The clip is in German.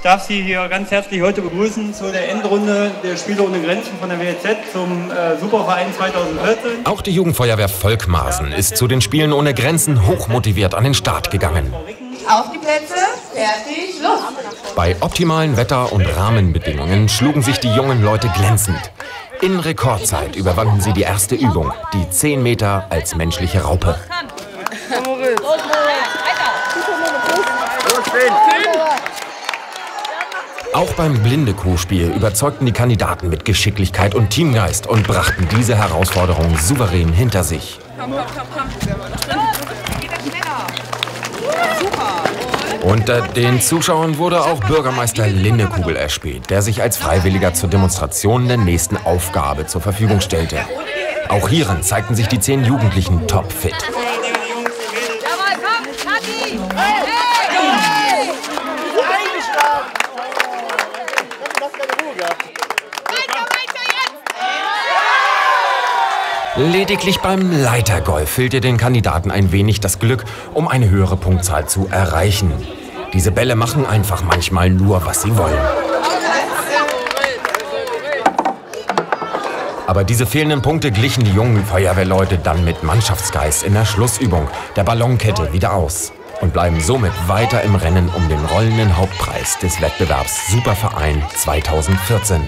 Ich darf Sie hier ganz herzlich heute begrüßen zu der Endrunde der Spiele ohne Grenzen von der WZ zum äh, Superverein 2014. Auch die Jugendfeuerwehr Volkmarsen ist zu den Spielen ohne Grenzen hochmotiviert an den Start gegangen. Auf die Plätze, fertig, los! Bei optimalen Wetter- und Rahmenbedingungen schlugen sich die jungen Leute glänzend. In Rekordzeit überwanden sie die erste Übung, die 10 Meter als menschliche Raupe. Auch beim Blinde-Kuhspiel überzeugten die Kandidaten mit Geschicklichkeit und Teamgeist und brachten diese Herausforderung souverän hinter sich. Unter den Zuschauern wurde auch Bürgermeister Lindekugel erspäht, der sich als Freiwilliger zur Demonstration der nächsten Aufgabe zur Verfügung stellte. Auch hierin zeigten sich die zehn Jugendlichen topfit. Lediglich beim Leitergolf fehlte den Kandidaten ein wenig das Glück, um eine höhere Punktzahl zu erreichen. Diese Bälle machen einfach manchmal nur, was sie wollen. Aber diese fehlenden Punkte glichen die jungen Feuerwehrleute dann mit Mannschaftsgeist in der Schlussübung der Ballonkette wieder aus und bleiben somit weiter im Rennen um den rollenden Hauptpreis des Wettbewerbs Superverein 2014.